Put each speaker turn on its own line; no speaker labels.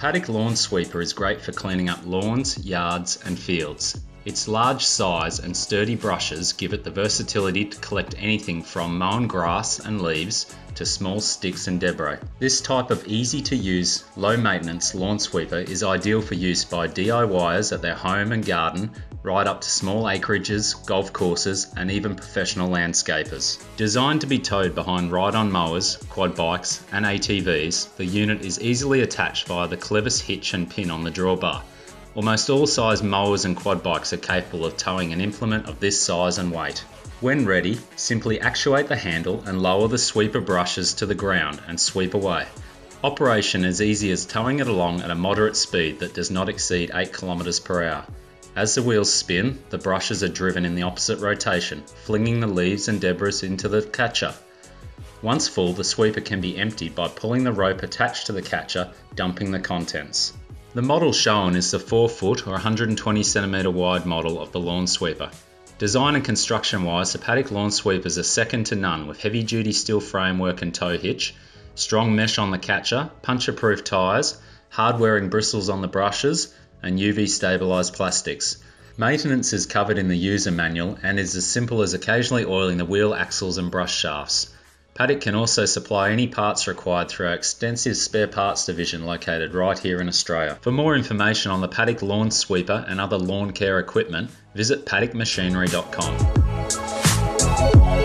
Paddock Lawn Sweeper is great for cleaning up lawns, yards, and fields. Its large size and sturdy brushes give it the versatility to collect anything from mown grass and leaves to small sticks and debris. This type of easy to use, low maintenance lawn sweeper is ideal for use by DIYers at their home and garden, right up to small acreages, golf courses, and even professional landscapers. Designed to be towed behind ride on mowers, quad bikes, and ATVs, the unit is easily attached via the clevis hitch and pin on the drawbar. Almost all size mowers and quad bikes are capable of towing an implement of this size and weight. When ready, simply actuate the handle and lower the sweeper brushes to the ground and sweep away. Operation is easy as towing it along at a moderate speed that does not exceed 8 km per hour. As the wheels spin, the brushes are driven in the opposite rotation, flinging the leaves and debris into the catcher. Once full, the sweeper can be emptied by pulling the rope attached to the catcher, dumping the contents. The model shown is the 4 foot or 120 centimetre wide model of the lawn sweeper. Design and construction wise, the Paddock lawn sweepers are second to none with heavy duty steel framework and tow hitch, strong mesh on the catcher, puncture proof tyres, hard wearing bristles on the brushes, and UV stabilised plastics. Maintenance is covered in the user manual and is as simple as occasionally oiling the wheel axles and brush shafts. Paddock can also supply any parts required through our extensive spare parts division located right here in Australia. For more information on the Paddock lawn sweeper and other lawn care equipment, visit paddockmachinery.com.